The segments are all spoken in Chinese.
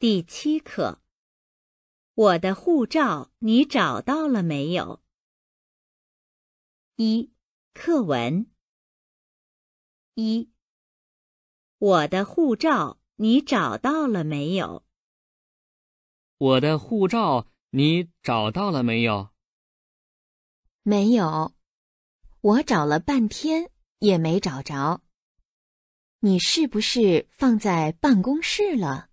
第七课，我的护照你找到了没有？一课文。一，我的护照你找到了没有？我的护照你找到了没有？没有，我找了半天也没找着。你是不是放在办公室了？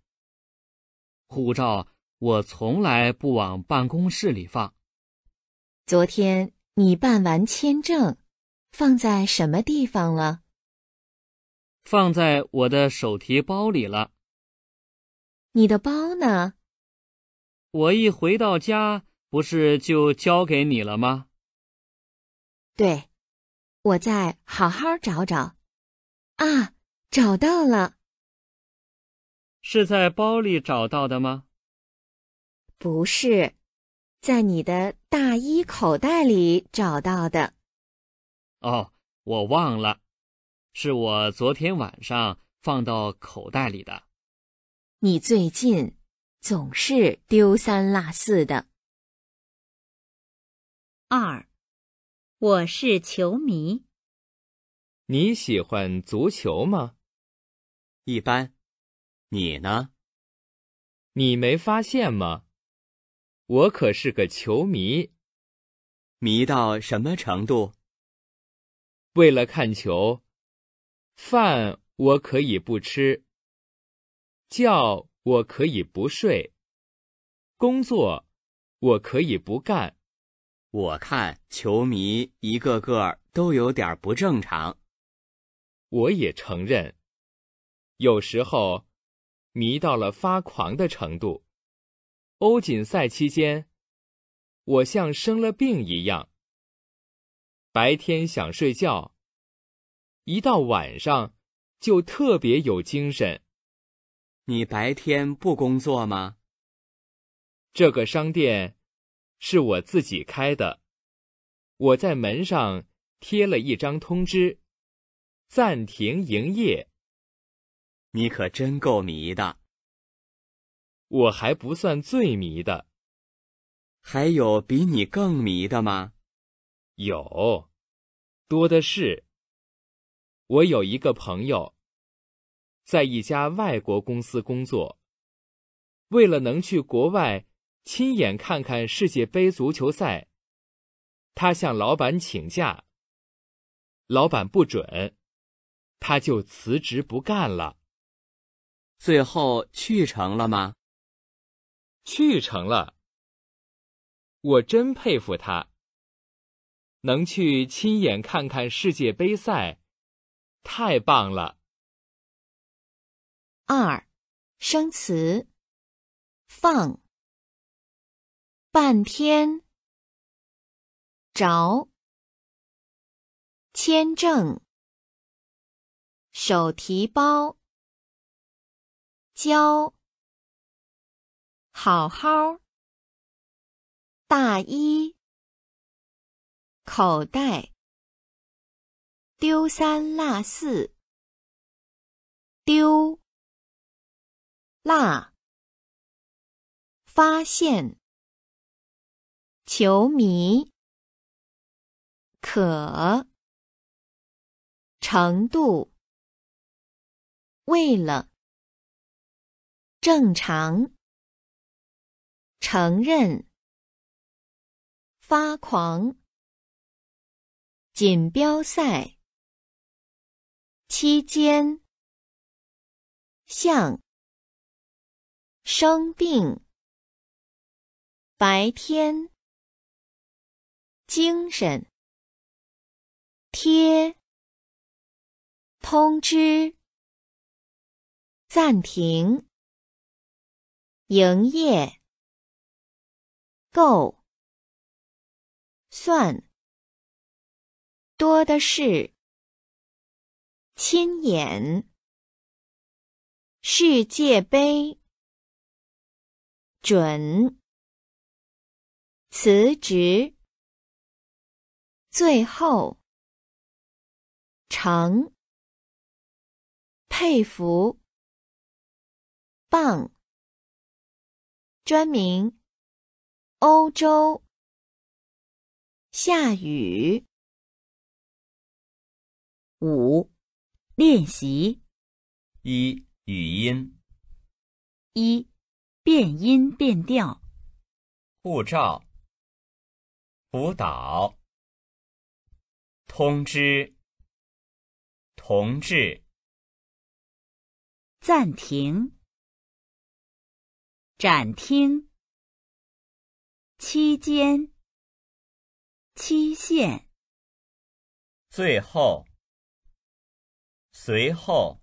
护照我从来不往办公室里放。昨天你办完签证，放在什么地方了？放在我的手提包里了。你的包呢？我一回到家，不是就交给你了吗？对，我再好好找找。啊，找到了。是在包里找到的吗？不是，在你的大衣口袋里找到的。哦，我忘了，是我昨天晚上放到口袋里的。你最近总是丢三落四的。二，我是球迷。你喜欢足球吗？一般。你呢？你没发现吗？我可是个球迷，迷到什么程度？为了看球，饭我可以不吃，觉我可以不睡，工作我可以不干。我看球迷一个个都有点不正常。我也承认，有时候。迷到了发狂的程度。欧锦赛期间，我像生了病一样。白天想睡觉，一到晚上就特别有精神。你白天不工作吗？这个商店是我自己开的，我在门上贴了一张通知，暂停营业。你可真够迷的，我还不算最迷的。还有比你更迷的吗？有，多的是。我有一个朋友，在一家外国公司工作，为了能去国外亲眼看看世界杯足球赛，他向老板请假，老板不准，他就辞职不干了。最后去成了吗？去成了。我真佩服他，能去亲眼看看世界杯赛，太棒了。二，生词，放，半天，着，签证，手提包。教，好好，大衣，口袋，丢三落四，丢，落，发现，球迷，可，程度，为了。正常，承认，发狂，锦标赛。期间，像，生病，白天，精神，贴，通知，暂停。营业，够，算，多的。是，亲眼，世界杯，准，辞职，最后，成，佩服，棒。专名：欧洲。下雨。五、练习。一、语音。一、变音变调。护照。辅导。通知。同志。暂停。展厅。期间。期限。最后。随后。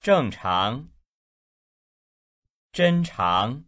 正常。真长。